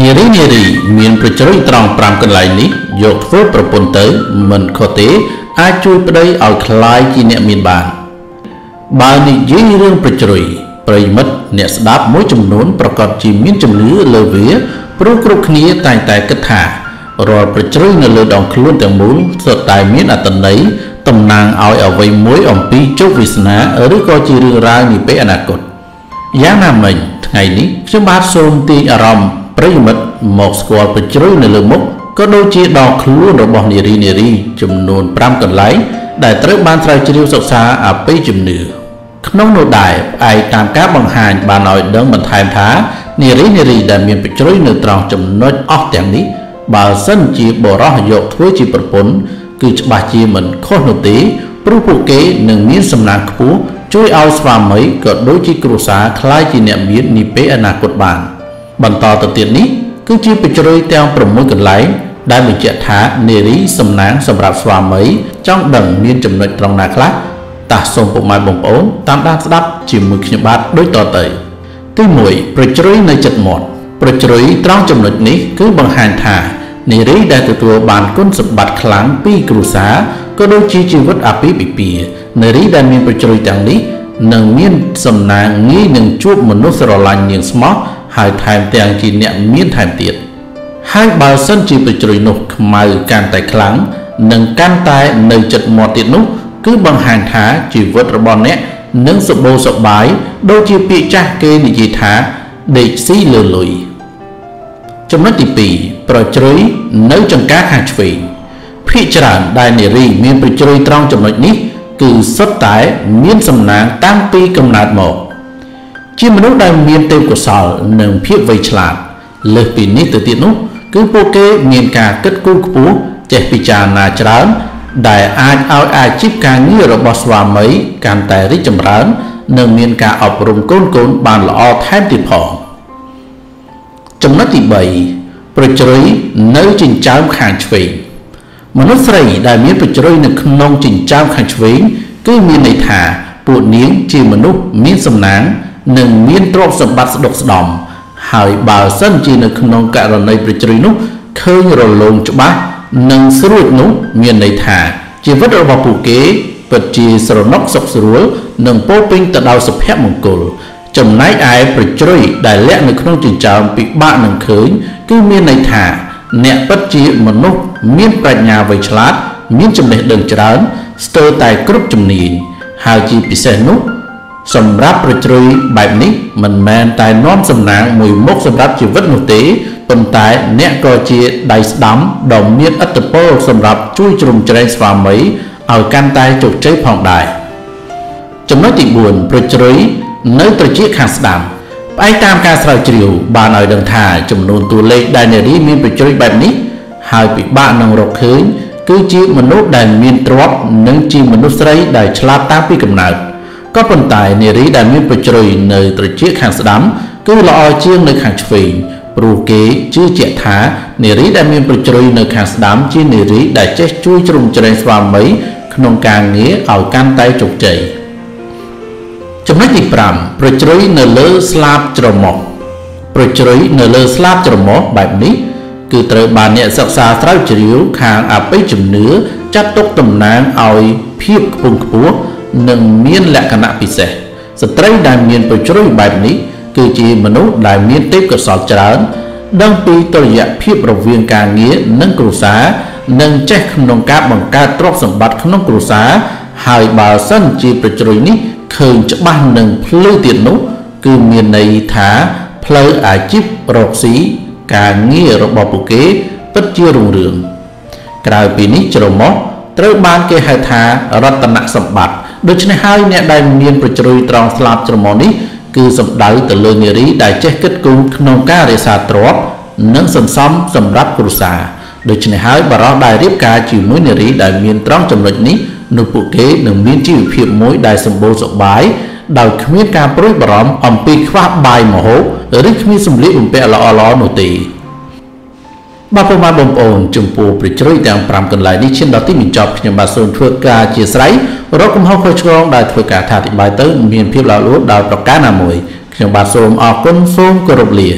នារីនារីមានប្រជ្រុយត្រង់5កន្លែងនេះយកធ្វើប្រពន្ធទៅមិនខុសទេអាចជួយប្តីឲ្យคล้ายជាអ្នកមានបានបើនិយាយរឿងប្រជ្រុយប្រិមិត្តអ្នកស្ដាប់មួយចំនួនប្រកាសជាមានជំនឿលើវាព្រោះគ្រប់គ្នាតែងតែគិតថារាល់ប្រជ្រុយនៅលើដងខ្លួនទាំងមូលសុទ្ធតែមានអត្តន័យតំណាងឲ្យអ្វីមួយអំពីជោគវាសនាឬក៏ជារឿងរ៉ាវនាពេលអនាគតយ៉ាងណាមិញថ្ងៃនេះខ្ញុំបាទសូមទាញអារម្មណ៍ ប្រិយមិត្តមកស្គាល់ប្រជ្រុយនៅលើមុខក៏ដូចជាដងខ្លួនរបស់នារីនារីចំនួន5កន្លែងដែលត្រូវបានស្រាវជ្រាវសិក្សាអបិយជំនឿក្នុងនោះដែរផ្អែកតាមការបង្ហាញបានឲ្យដឹងបន្ថែមថានារីនារីដែលមានប្រជ្រុយនៅត្រង់ចំណុចអស់ទាំងនេះបើសិនជាបរោះយកធ្វើជាប្រពន្ធគឺច្បាស់ជាមិនខុសនោះទេព្រោះពួកគេនឹងមានសំណាងខ្ពស់ជួយឲ្យស្វាមីក៏ដូចជាគ្រួសារคล้ายជាអ្នកមាននាពេលអនាគតបាន បន្តទៅទៀតនេះគឺជាបច្ចុប្បន្នទាំង6កន្លែងដែលបញ្ជាក់ថានារីសំណាងសម្រាប់ស្វាមីចង់ដឹងមានចំណុចត្រង់ណាខ្លះតះសូមពុកម៉ែបងប្អូនតាមដានស្ដាប់ជាមួយខ្ញុំបាទដូចតទៅទី1ប្រជ្រុយនៅចិត្តមាត់ប្រជ្រុយត្រង់ចំណុចនេះគឺបង្ហាញថានារីដែលទទួលបានគុណសម្បត្តិខ្លាំងពីគ្រួសារក៏ដូចជាជីវិតអាពាហ៍ពិពាហ៍នារីដែលមានប្រជ្រុយទាំងនេះនឹងមានសំណាងងាយនឹងជួបមនុស្សស្រឡាញ់នាងស្មោះ ហើយថែមទាំងជាអ្នកមានថែមទៀតហើយបើសិនជាប្រជ្រុយនោះខ្មៅកាន់តែខ្លាំងនិងកាន់តែនៅចិត្តមាត់ទៀតនោះ គឺបង្ហាញថាជីវិតរបស់អ្នកនឹងសុបោសប្បាយដូចជាពាក្យចាស់គេនិយាយថាដេកស៊ីលើលុយចំណុចទី2ប្រជ្រុយនៅចង្ការខាងឆ្វេងភាគច្រើនដែលនារីមានប្រជ្រុយត្រង់ចំណុចនេះ គឺសុទ្ធតែមានសំណាងតាំងពីកំណើតមក ជាមនុស្សដែលមានទេពកោសល្យនិងភាពវៃឆ្លាតលើសពីនេះទៅទៀតនោះ គឺពួកគេមានការគិតគូរខ្ពស់ចេះពិចារណាច្រើន ដែលអាចឲ្យអាជីពការងាររបស់ស្វាមីកាន់តែរីកចម្រើន និងមានការអប់រំកូនកូនបានល្អថែមទៀតផងចំណុចទី3ប្រជ្រុយនៅចិញ្ចើមខាងឆ្វេងមនុស្សស្រីដែលមានប្រជ្រុយនៅក្នុងចិញ្ចើមខាងឆ្វេង គឺមានន័យថាពួកនាងជាមនុស្សមានសំណាង និងមានទ្រព្យសម្បត្តិស្ដុកស្ដំហើយបើសិនជានៅក្នុងករណីប្រជ្រុយនោះឃើញរលោងច្បាស់និងស្រួចនោះមានន័យថាជីវិតរបស់ពួកគេពិតជាស្រណុកសុខស្រួលនិងពោពេញទៅដោយសុភមង្គលចំណែកឯប្រជ្រុយដែលលាក់នៅក្នុងចិញ្ចើមពិបាកនឹងឃើញគឺមានន័យថា អ្នកពិតជាមនុស្សមានប្រាជ្ញាវៃឆ្លាត មានចំណេះដឹងច្រើនស្ទើរតែគ្រប់ជំនាញហើយជាពិសេសនោះ សម្រាប់ប្រជ្រុយបែបនេះមិនមែនតែនាំសំណាងមួយមុខសម្រាប់ជីវិតនោះទេប៉ុន្តែអ្នកក៏ជាដៃស្ដាំដ៏មានឥទ្ធិពលសម្រាប់ជួយជ្រោមជ្រែងស្វាមីឲ្យកាន់តែជោគជ័យផងដែរចំណុចទី4ប្រជ្រុយនៅត្រចៀកខាងស្ដាំផ្អែកតាមការស្រាវជ្រាវបានឲ្យដឹងថាចំនួនតួលេខដែលនារីមានប្រជ្រុយបែបនេះហើយពិបាកនឹងរកឃើញគឺជាមនុស្សដែលមានទ្រព្យនិងជាមនុស្សស្រីដែលឆ្លាតតាមពីកំណើត ក៏ប៉ុន្តែនារីដែលមានប្រជ្រុយនៅត្រចៀកខាងស្ដាំ គឺល្អជាងនៅខាងឆ្វេងព្រោះគេជឿជាក់ថានារីដែលមានប្រជ្រុយនៅខាងស្ដាំជានារីដែលចេះជួយជ្រោមជ្រែងស្វាមីក្នុងការងារឲ្យកាន់តែជោគជ័យចំណុចទី5ប្រជ្រុយនៅលើស្លាបច្រមុះប្រជ្រុយនៅលើស្លាបច្រមុះបែបនេះគឺត្រូវបានអ្នកសិក្សាស្រាវជ្រាវខាងអបិយជំនឿចាត់ទុកតំណាងឲ្យភាពខ្ពង់ខ្ពស់ និងមានលក្ខណៈពិសេសស្ត្រីដែលមានប្រជ្រុយបែបនេះគឺជាមនុស្សដែលមានទេពកោសល្យច្រើនដឹងពីតុល្យភាពរវាងការងារនិងគ្រួសារនិងចេះក្នុងការបង្កើតទ្រព្យសម្បត្តិក្នុងគ្រួសារហើយបើសិនជាប្រជ្រុយនេះឃើញច្បាស់នឹងភ្លឺទៀតនោះ គឺមានន័យថាផ្លូវអាជីពរកស៊ីការងាររបស់ពួកគេពិតជារុងរឿងក្រៅពីនេះច្រមុះ ត្រូវបានគេហៅថារតនសម្បត្តិដូច្នេះហើយអ្នកដែលមានប្រជ្រុយត្រង់ស្លាបច្រមុះនេះគឺសំដៅទៅលើនារីដែលចេះគិតគូរក្នុងការរក្សាទ្រព្យនិងសន្សំសម្រាប់គ្រួសារដូច្នេះហើយបារោះដែលរៀបការជាមួយនារីដែលមានត្រង់ចំណុចនេះនោះពួកគេនឹងមានជីវភាពមួយដែលសម្បូរសប្បាយដោយគ្មានការព្រួយបារម្ភអំពីខ្វះបាយម្ហូបឬគ្មានសម្លៀកបំពាក់ល្អៗនោះទេ បាទពុកម៉ែបងប្អូនចំពោះប្រជ្រុយទាំង5កន្លែងនេះឈានដល់ទីបញ្ចប់ខ្ញុំបាទសូមធ្វើការជាស្រ័យរកកំហុសខុសឆ្គងដែលធ្វើការថាអធិប្បាយទៅ មានភាពល្អលួតដោយប្រការណាមួយខ្ញុំបាទសូមអរគុណសូមគោរពលា